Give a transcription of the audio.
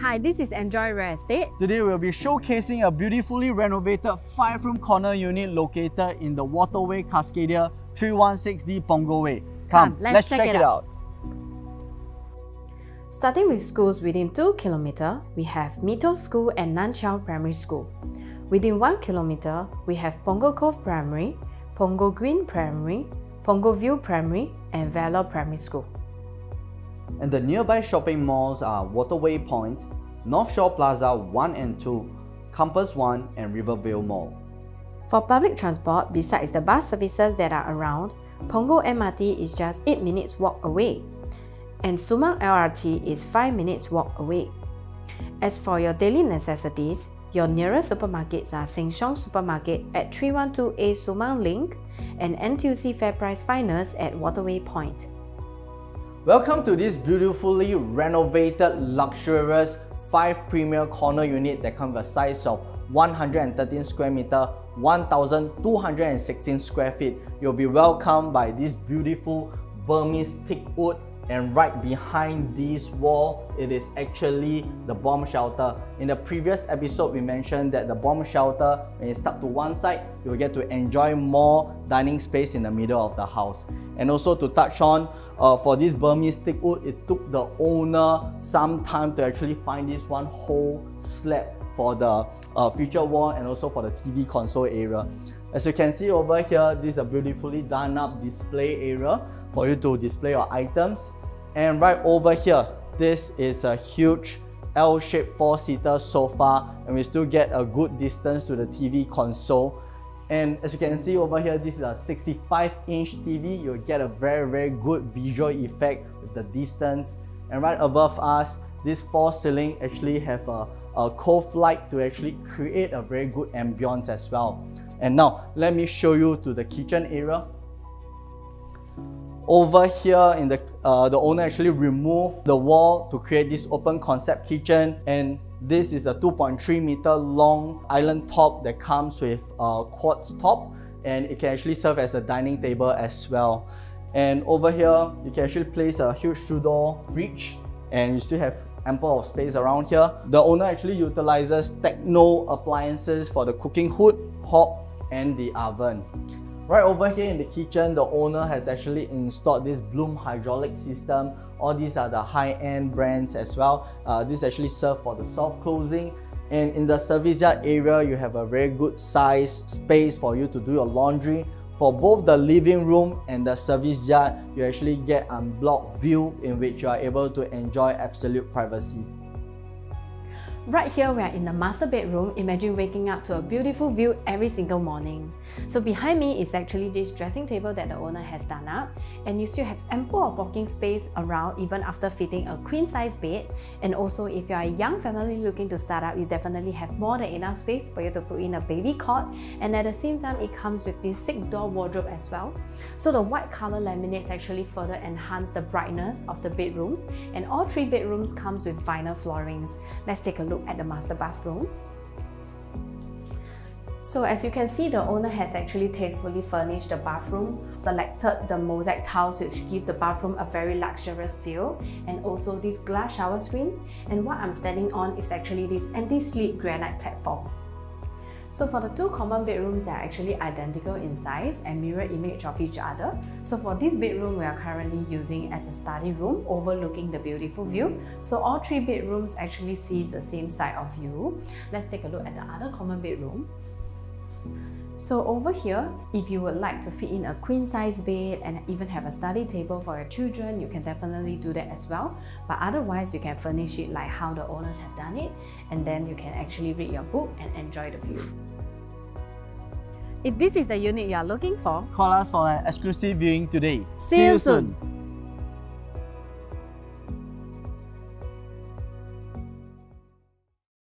Hi, this is ANJOY Real Estate. Today we'll be showcasing a beautifully renovated 5-room corner unit located in the Waterway Cascadia 316D Punggol Way. Come, Come, let's let's, check check, it it out. out. Starting with schools within 2 km, we have Mee Toh School and Nan Chiau Primary School. Within 1 km, we have Punggol Cove Primary, Punggol Green Primary, Punggol View Primary, and Valour Primary School. And the nearby shopping malls are Waterway Point, North Shore Plaza 1 and 2, Compass 1 and Rivervale Mall. For public transport, besides the bus services that are around, Punggol MRT is just 8 minutes walk away, and Sumang LRT is 5 minutes walk away. As for your daily necessities, your nearest supermarkets are Sheng Siong Supermarket at 312A Sumang Link and NTUC FairPrice Finest at Waterway Point. Welcome to this beautifully renovated, luxurious 5 premier corner unit that comes with a size of 113 square meter, 1216 square feet. You'll be welcomed by this beautiful Burmese teak wood and right behind this wall it is actually the bomb shelter. In the previous episode we mentioned that the bomb shelter when it's stuck to one side you will get to enjoy more dining space in the middle of the house. And also to touch on uh, for this burmese teak wood it took the owner some time to actually find this one whole slab for the uh, feature wall and also for the tv console area as you can see over here, this is a beautifully done up display area for you to display your items. And right over here, this is a huge L-shaped four-seater sofa and we still get a good distance to the TV console. And as you can see over here, this is a 65-inch TV. You'll get a very, very good visual effect with the distance. And right above us, this four ceiling actually have a, a cove light to actually create a very good ambience as well. And now, let me show you to the kitchen area. Over here, in the, uh, the owner actually removed the wall to create this open concept kitchen. And this is a 2.3 meter long island top that comes with a quartz top. And it can actually serve as a dining table as well. And over here, you can actually place a huge two-door fridge and you still have ample of space around here. The owner actually utilizes Tecno appliances for the cooking hood, hob, and the oven. Right over here in the kitchen, the owner has actually installed this Blum hydraulic system. All these are the high-end brands as well. Uh, this actually serve for the soft closing. And in the service yard area, you have a very good size space for you to do your laundry. For both the living room and the service yard, you actually get unblocked view in which you are able to enjoy absolute privacy. Right here, we are in the master bedroom. Imagine waking up to a beautiful view every single morning. So behind me is actually this dressing table that the owner has done up and you still have ample of walking space around even after fitting a queen size bed. And also if you are a young family looking to start up, you definitely have more than enough space for you to put in a baby cot. And at the same time, it comes with this six door wardrobe as well. So the white color laminates actually further enhance the brightness of the bedrooms and all three bedrooms comes with vinyl floorings. Let's take a look at the master bathroom. So as you can see, the owner has actually tastefully furnished the bathroom, selected the mosaic tiles which gives the bathroom a very luxurious feel, and also this glass shower screen. And what I'm standing on is actually this anti-slip granite platform. So for the two common bedrooms, they are actually identical in size and mirror image of each other. So for this bedroom, we are currently using as a study room overlooking the beautiful view. So all three bedrooms actually sees the same side of view. Let's take a look at the other common bedroom. So over here, if you would like to fit in a queen size bed and even have a study table for your children, you can definitely do that as well. But otherwise, you can furnish it like how the owners have done it and then you can actually read your book and enjoy the view. If this is the unit you are looking for, Call us for an exclusive viewing today. See you soon.